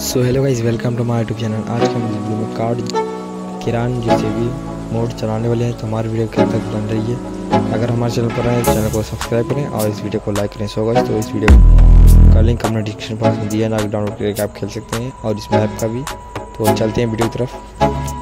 So hello guys welcome to my YouTube channel आज के हम वीडियो में कार्ड किरान जैसे भी मोड चलाने वाले हैं तो हमारे वीडियो कब तक बन रही है। अगर हमारे चैनल पर आए तो चैनल को सब्सक्राइब करें और इस वीडियो को लाइक करें। सो गाइज़ तो इस वीडियो का लिंक हमने डिस्क्रिप्शन बॉक्स में दिया है, ना डाउनलोड करके आप खेल सकते हैं। और इस मैप का भी। तो चलते हैं वीडियो की तरफ़।